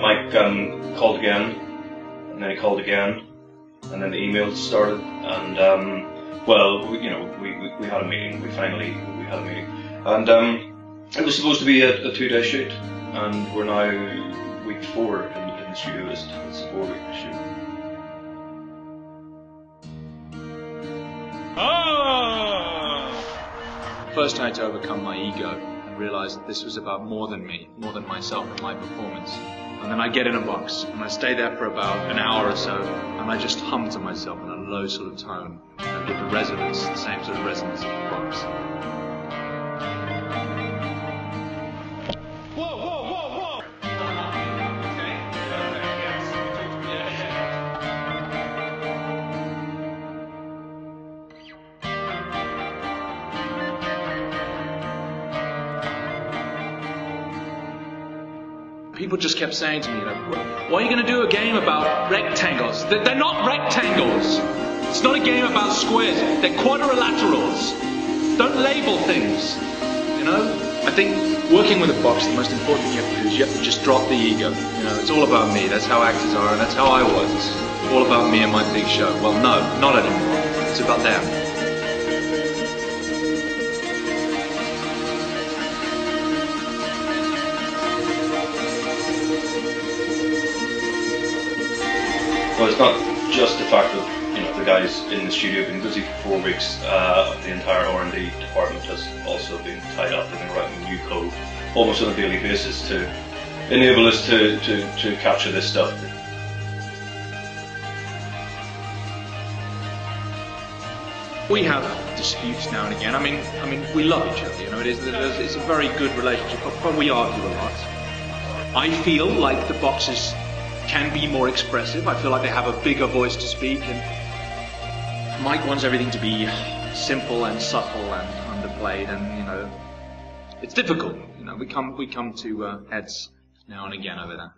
Mike um, called again, and then he called again, and then the emails started, and um, well, we, you know, we, we, we, had a meeting. We finally we had a meeting, and um, it was supposed to be a, a two-day shoot, and we're now week four in, in the studio. It's, it's a four-week shoot. First, I had to overcome my ego and realize that this was about more than me, more than myself and my performance. And then I get in a box and I stay there for about an hour or so and I just hum to myself in a low sort of tone and give the resonance, the same sort of resonance of the box. People just kept saying to me, you know, why are you going to do a game about rectangles? They're not rectangles. It's not a game about squares. They're quadrilaterals. Don't label things. You know? I think working with a box, the most important thing you have to do is you have to just drop the ego. You know, it's all about me. That's how actors are, and that's how I was. It's all about me and my big show. Well, no, not anymore. It's about them. Well, it's not just the fact that you know the guys in the studio have been busy for four weeks. Uh, the entire R and D department has also been tied up in writing new code almost on a daily basis to enable us to, to, to capture this stuff. We have disputes now and again. I mean, I mean, we love each other. You know, it is. It's a very good relationship, but, but we argue a lot. I feel like the boxes can be more expressive. I feel like they have a bigger voice to speak, and Mike wants everything to be simple and subtle and underplayed, and you know, it's difficult. You know, we come we come to uh, heads now and again over that.